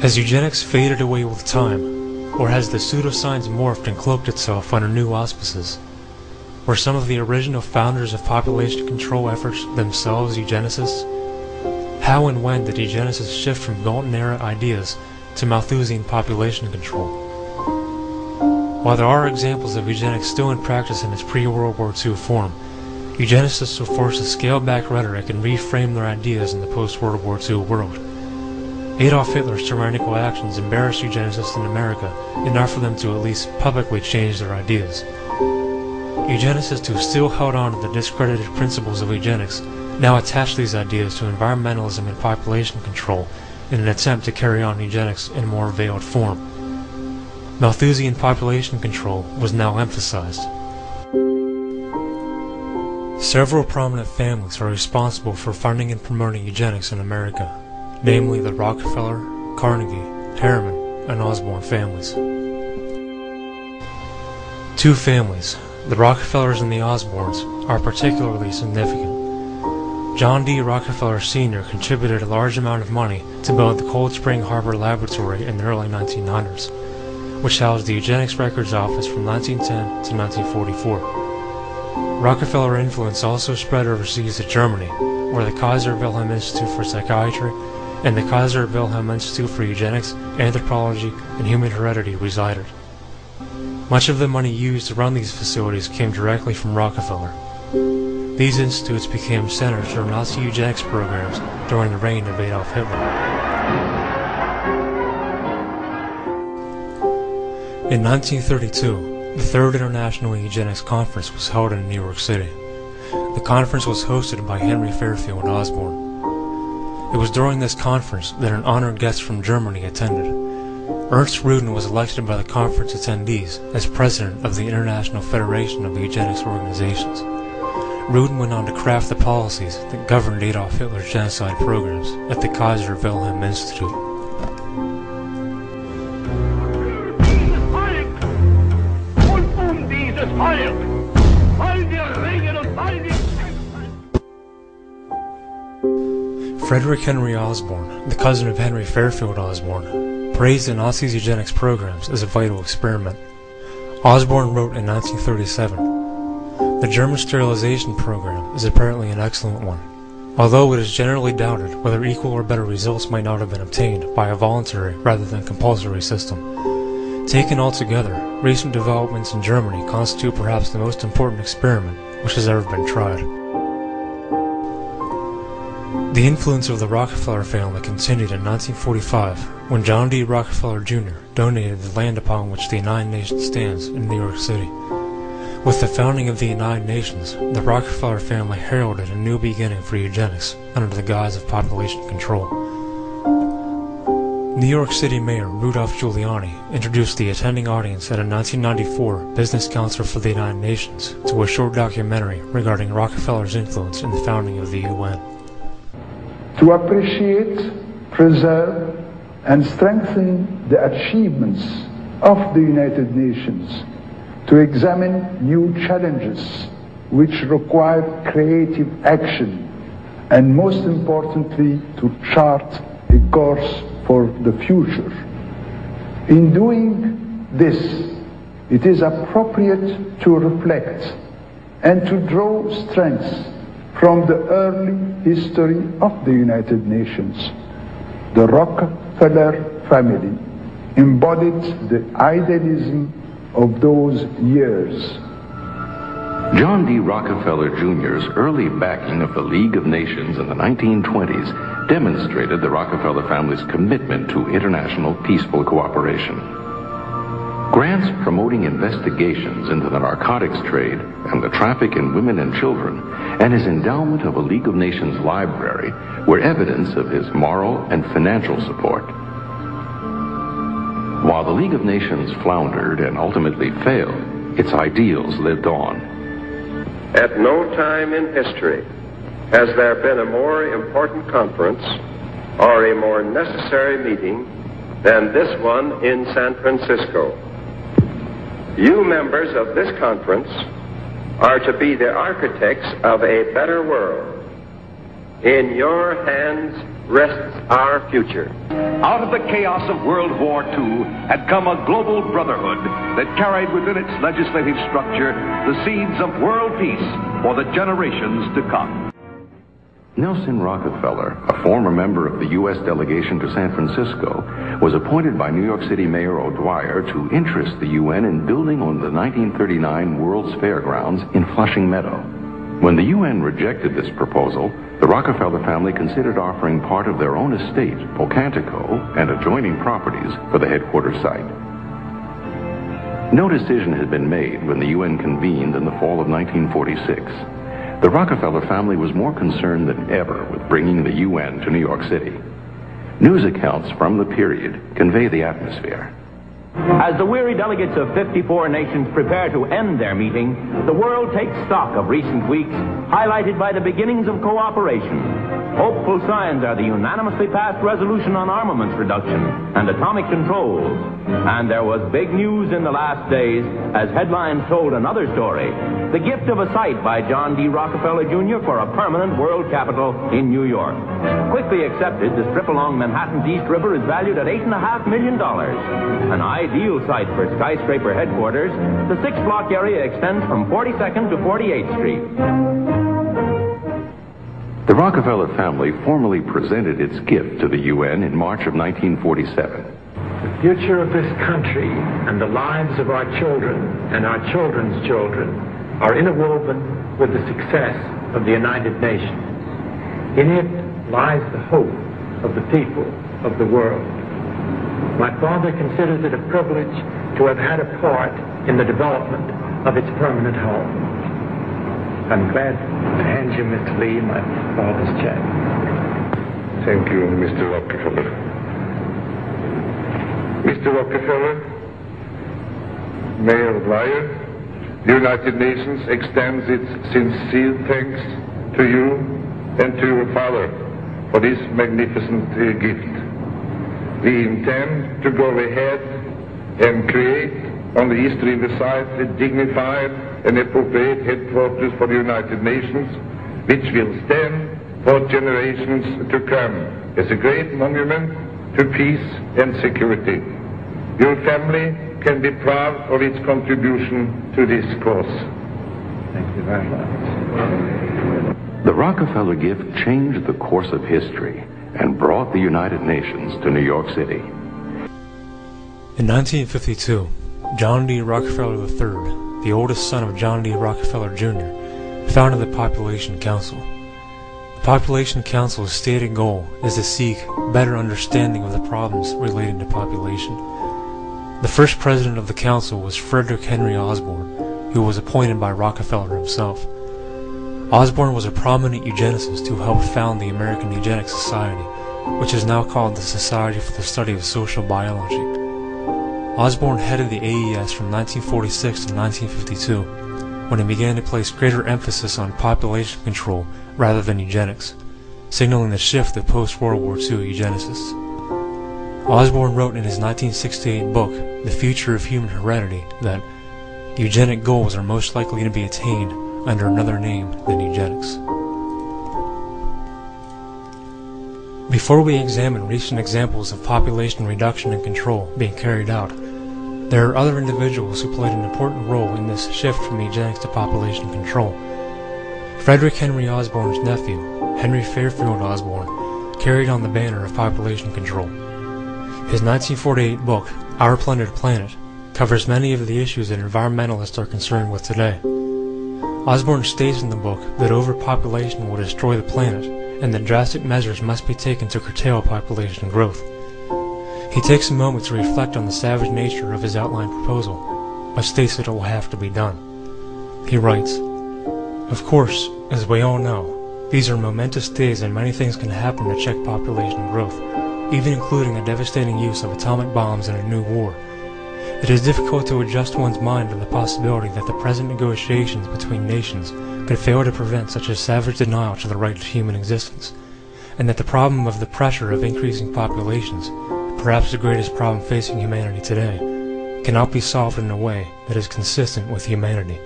Has eugenics faded away with time, or has the pseudoscience morphed and cloaked itself under new auspices? Were some of the original founders of population control efforts themselves eugenicists? How and when did eugenicists shift from Galton era ideas to Malthusian population control? While there are examples of eugenics still in practice in its pre-World War II form, eugenicists were forced to scale back rhetoric and reframe their ideas in the post-World War II world. Adolf Hitler's tyrannical actions embarrassed eugenicists in America enough for them to at least publicly change their ideas. Eugenicists who still held on to the discredited principles of eugenics now attach these ideas to environmentalism and population control in an attempt to carry on eugenics in a more veiled form. Malthusian population control was now emphasized. Several prominent families are responsible for funding and promoting eugenics in America namely the Rockefeller, Carnegie, Harriman, and Osborn families. Two families, the Rockefellers and the Osborns, are particularly significant. John D. Rockefeller Sr. contributed a large amount of money to build the Cold Spring Harbor Laboratory in the early 1900s, which housed the Eugenics Records Office from 1910 to 1944. Rockefeller influence also spread overseas to Germany, where the Kaiser Wilhelm Institute for Psychiatry and the Kaiser Wilhelm Institute for Eugenics, Anthropology, and Human Heredity resided. Much of the money used to run these facilities came directly from Rockefeller. These institutes became centers for Nazi eugenics programs during the reign of Adolf Hitler. In 1932, the Third International Eugenics Conference was held in New York City. The conference was hosted by Henry Fairfield Osborn. It was during this conference that an honored guest from Germany attended. Ernst Rudin was elected by the conference attendees as president of the International Federation of Eugenics Organizations. Rudin went on to craft the policies that governed Adolf Hitler's genocide programs at the Kaiser Wilhelm Institute. Frederick Henry Osborn, the cousin of Henry Fairfield Osborn, praised the Nazis' eugenics programs as a vital experiment. Osborn wrote in 1937, The German sterilization program is apparently an excellent one, although it is generally doubted whether equal or better results might not have been obtained by a voluntary rather than compulsory system. Taken altogether, recent developments in Germany constitute perhaps the most important experiment which has ever been tried. The influence of the Rockefeller family continued in 1945 when John D. Rockefeller Jr. donated the land upon which the United Nations stands in New York City. With the founding of the United Nations, the Rockefeller family heralded a new beginning for eugenics under the guise of population control. New York City Mayor Rudolph Giuliani introduced the attending audience at a 1994 Business Council for the United Nations to a short documentary regarding Rockefeller's influence in the founding of the UN to appreciate, preserve, and strengthen the achievements of the United Nations, to examine new challenges which require creative action, and most importantly, to chart a course for the future. In doing this, it is appropriate to reflect and to draw strengths from the early history of the United Nations. The Rockefeller family embodied the idealism of those years. John D. Rockefeller Jr.'s early backing of the League of Nations in the 1920s demonstrated the Rockefeller family's commitment to international peaceful cooperation. Grants promoting investigations into the narcotics trade and the traffic in women and children, and his endowment of a League of Nations library were evidence of his moral and financial support. While the League of Nations floundered and ultimately failed, its ideals lived on. At no time in history has there been a more important conference or a more necessary meeting than this one in San Francisco. You members of this conference are to be the architects of a better world. In your hands rests our future. Out of the chaos of World War II had come a global brotherhood that carried within its legislative structure the seeds of world peace for the generations to come. Nelson Rockefeller, a former member of the U.S. delegation to San Francisco, was appointed by New York City Mayor O'Dwyer to interest the UN in building on the 1939 World's Fairgrounds in Flushing Meadow. When the UN rejected this proposal, the Rockefeller family considered offering part of their own estate, Pocantico, and adjoining properties for the headquarters site. No decision had been made when the UN convened in the fall of 1946. The Rockefeller family was more concerned than ever with bringing the UN to New York City. News accounts from the period convey the atmosphere. As the weary delegates of 54 nations prepare to end their meeting, the world takes stock of recent weeks, highlighted by the beginnings of cooperation. Hopeful signs are the unanimously passed resolution on armaments reduction and atomic controls. And there was big news in the last days as headlines told another story. The gift of a site by John D. Rockefeller Jr. for a permanent world capital in New York. Quickly accepted, the strip along Manhattan's East River is valued at $8.5 million. An ideal site for skyscraper headquarters, the six block area extends from 42nd to 48th Street. The Rockefeller family formally presented its gift to the UN in March of 1947. The future of this country and the lives of our children and our children's children are interwoven with the success of the United Nations. In it lies the hope of the people of the world. My father considers it a privilege to have had a part in the development of its permanent home. I'm glad to hand you, Mr. Lie, my father's check. Thank you, Mr. Rockefeller. Mr. Rockefeller, Mayor Dwyer, the United Nations extends its sincere thanks to you and to your father for this magnificent uh, gift. We intend to go ahead and create on the East River side a dignified and appropriate headquarters for the United Nations, which will stand for generations to come as a great monument to peace and security. Your family can be proud of its contribution to this cause. Thank you very much. The Rockefeller gift changed the course of history and brought the United Nations to New York City. In 1952, John D. Rockefeller III the oldest son of John D. Rockefeller Jr., founded the Population Council. The Population Council's stated goal is to seek better understanding of the problems related to population. The first president of the council was Frederick Henry Osborn, who was appointed by Rockefeller himself. Osborn was a prominent eugenicist who helped found the American Eugenics Society, which is now called the Society for the Study of Social Biology. Osborn headed the AES from 1946 to 1952, when he began to place greater emphasis on population control rather than eugenics, signaling the shift of post-World War II eugenicists. Osborn wrote in his 1968 book, The Future of Human Heredity, that eugenic goals are most likely to be attained under another name than eugenics. Before we examine recent examples of population reduction and control being carried out, there are other individuals who played an important role in this shift from eugenics to population control. Frederick Henry Osborn's nephew, Henry Fairfield Osborn, carried on the banner of population control. His 1948 book, Our Plundered Planet, covers many of the issues that environmentalists are concerned with today. Osborne states in the book that overpopulation will destroy the planet and that drastic measures must be taken to curtail population growth. He takes a moment to reflect on the savage nature of his outline proposal, but states that it will have to be done. He writes, Of course, as we all know, these are momentous days and many things can happen to check population growth, even including the devastating use of atomic bombs in a new war. It is difficult to adjust one's mind to the possibility that the present negotiations between nations could fail to prevent such a savage denial to the right to human existence, and that the problem of the pressure of increasing populations perhaps the greatest problem facing humanity today, cannot be solved in a way that is consistent with humanity.